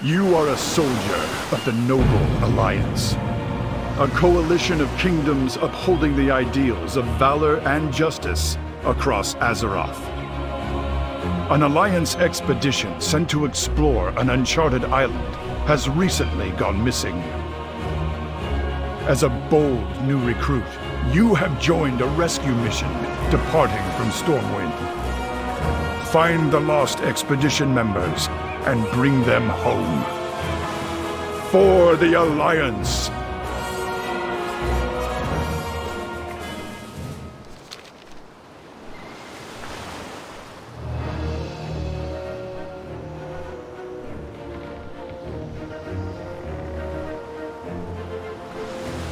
You are a soldier of the Noble Alliance. A coalition of kingdoms upholding the ideals of valor and justice across Azeroth. An Alliance expedition sent to explore an uncharted island has recently gone missing. As a bold new recruit, you have joined a rescue mission departing from Stormwind. Find the lost expedition members and bring them home. For the Alliance!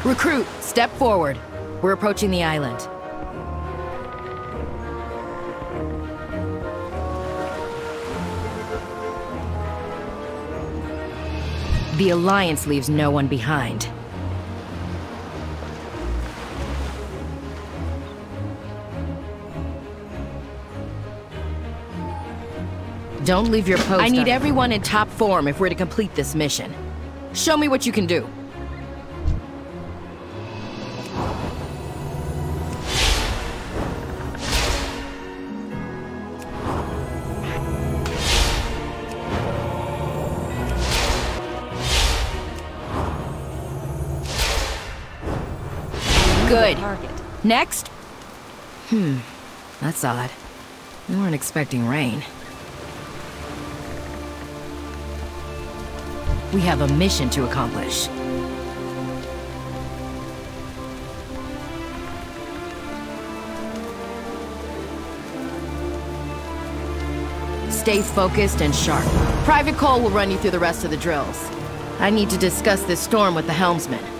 Recruit, step forward. We're approaching the island. The Alliance leaves no one behind. Don't leave your post. I need everyone in top form if we're to complete this mission. Show me what you can do. Good. Next? Hmm, that's odd. We weren't expecting rain. We have a mission to accomplish. Stay focused and sharp. Private Cole will run you through the rest of the drills. I need to discuss this storm with the helmsman.